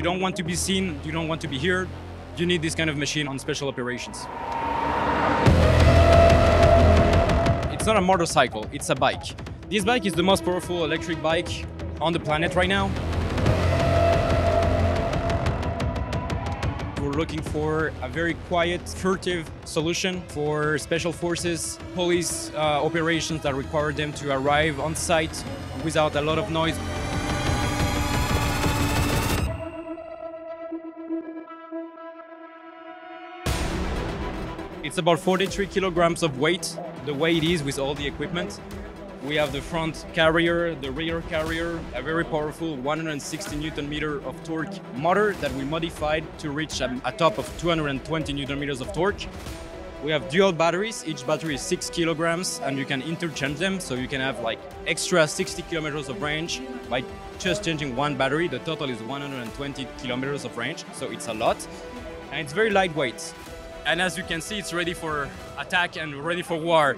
don't want to be seen, you don't want to be heard, you need this kind of machine on special operations. It's not a motorcycle, it's a bike. This bike is the most powerful electric bike on the planet right now. We're looking for a very quiet, furtive solution for special forces, police uh, operations that require them to arrive on site without a lot of noise. It's about 43 kilograms of weight, the way it is with all the equipment. We have the front carrier, the rear carrier, a very powerful 160 newton meter of torque motor that we modified to reach a, a top of 220 newton meters of torque. We have dual batteries. Each battery is six kilograms, and you can interchange them. So you can have like extra 60 kilometers of range by just changing one battery. The total is 120 kilometers of range, so it's a lot, and it's very lightweight. And as you can see, it's ready for attack and ready for war.